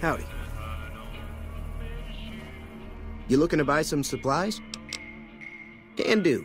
Howdy. You looking to buy some supplies? Can do.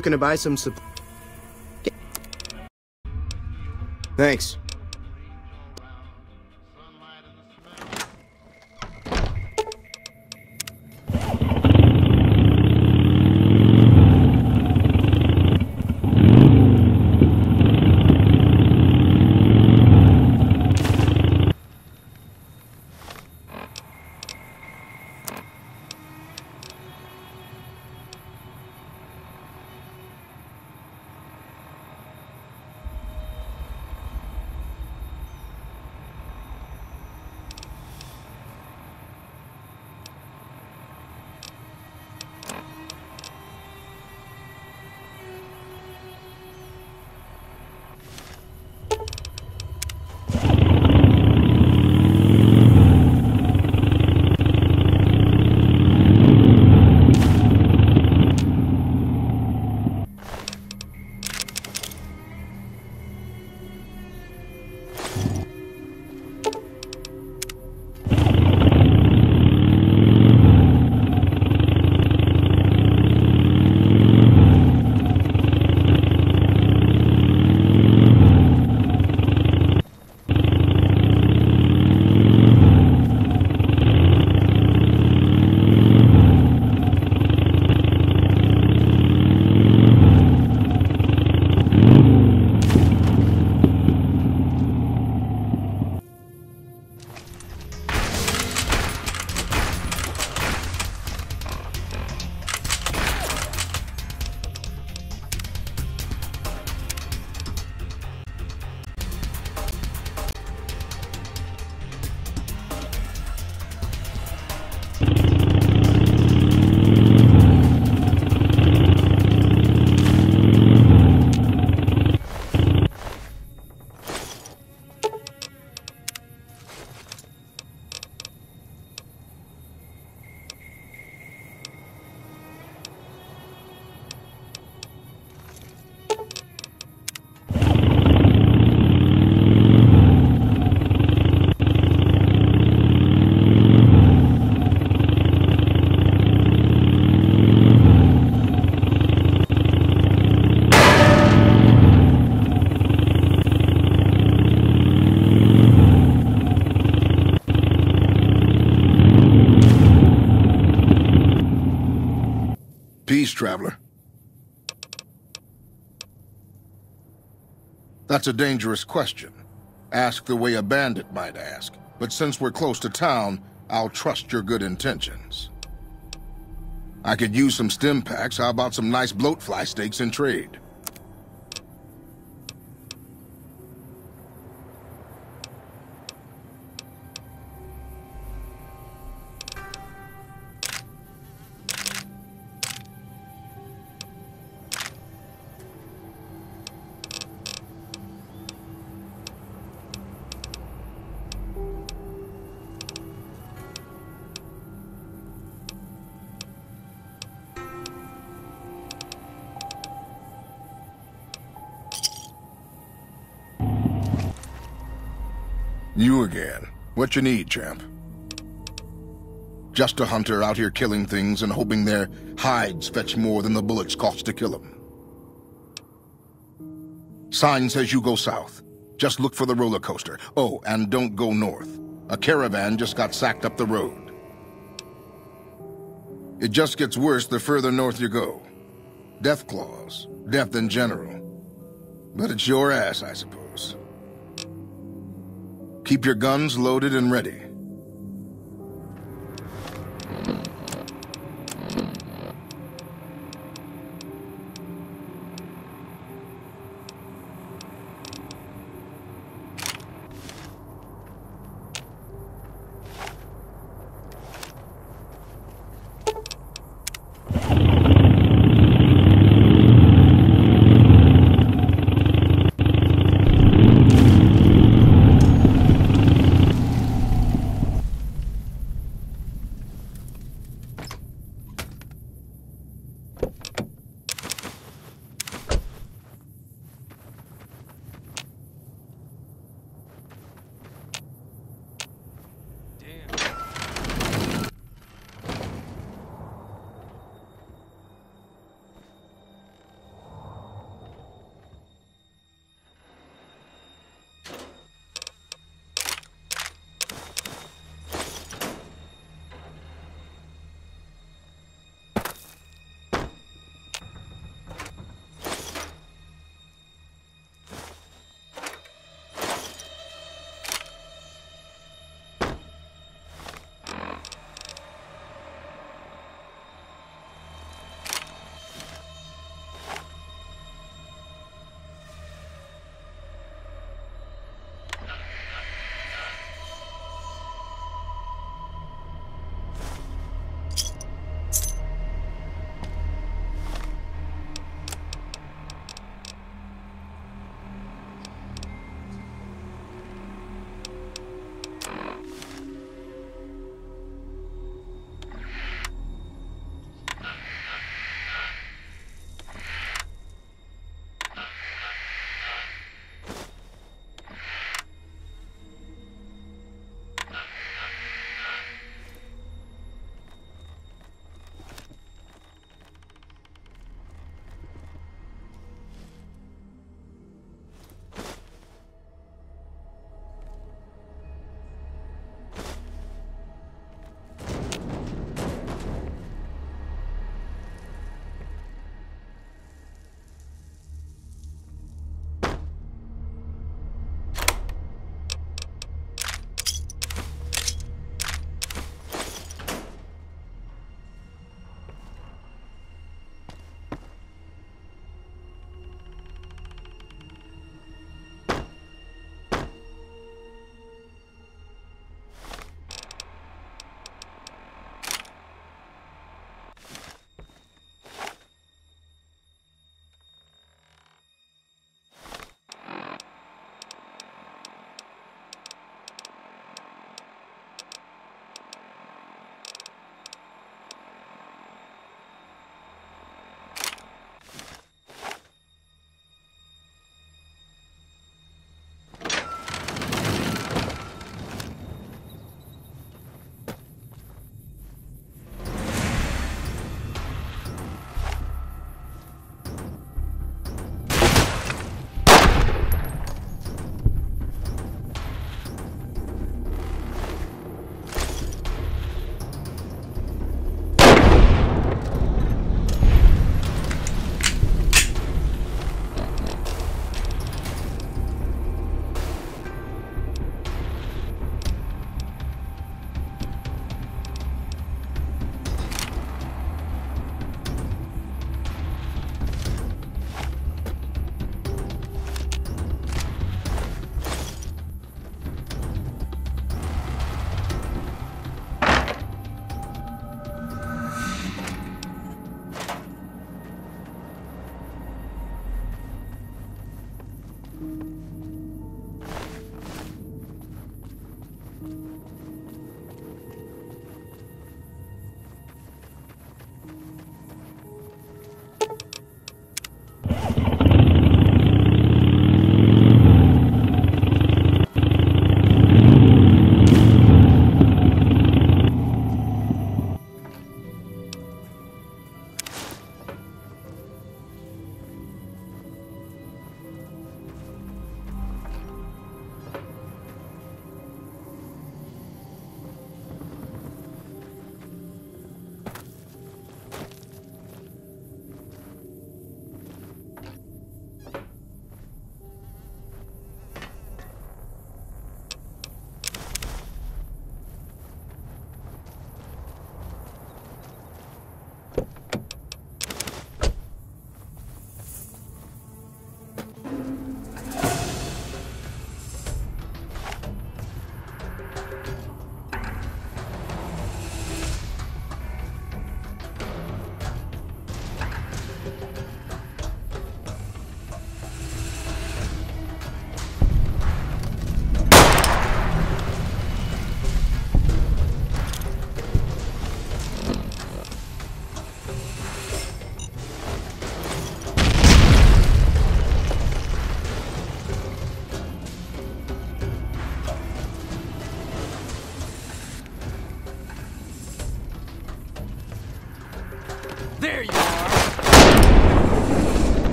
looking to buy some Thanks. That's a dangerous question. Ask the way a bandit might ask. But since we're close to town, I'll trust your good intentions. I could use some stimpaks. How about some nice bloatfly steaks in trade? What you need, champ? Just a hunter out here killing things and hoping their hides fetch more than the bullets cost to kill them. Sign says you go south. Just look for the roller coaster. Oh, and don't go north. A caravan just got sacked up the road. It just gets worse the further north you go. Deathclaws. Death in general. But it's your ass, I suppose. Keep your guns loaded and ready.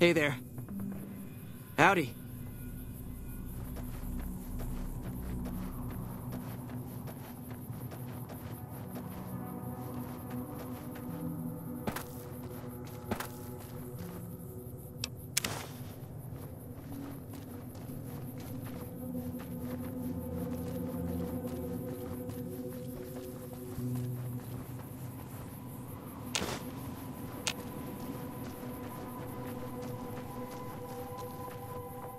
Hey there. Howdy.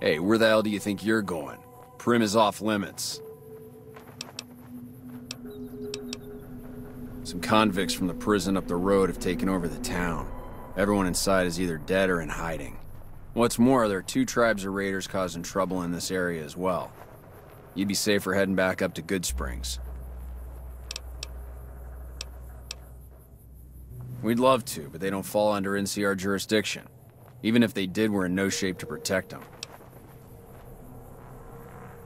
Hey, where the hell do you think you're going? Primm is off limits. Some convicts from the prison up the road have taken over the town. Everyone inside is either dead or in hiding. What's more, there are two tribes of raiders causing trouble in this area as well. You'd be safer heading back up to Goodsprings. We'd love to, but they don't fall under NCR jurisdiction. Even if they did, we're in no shape to protect them.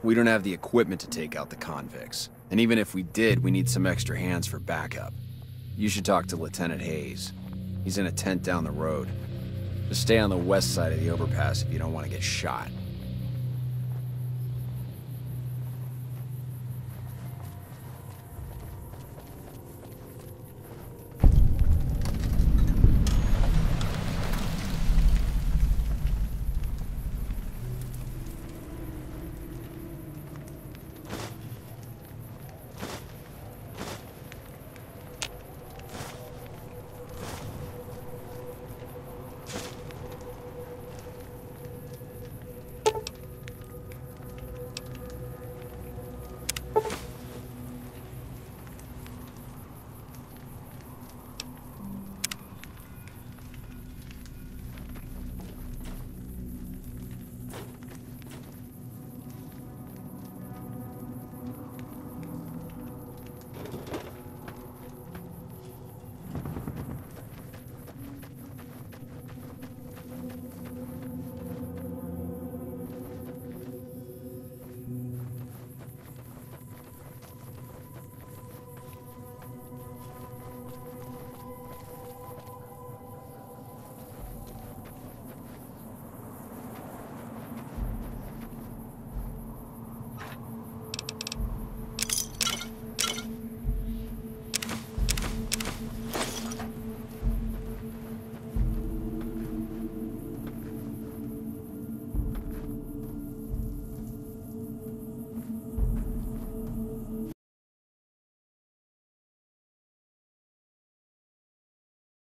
We don't have the equipment to take out the convicts. And even if we did, we need some extra hands for backup. You should talk to Lieutenant Hayes. He's in a tent down the road. Just stay on the west side of the overpass if you don't want to get shot.